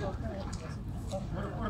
本当に。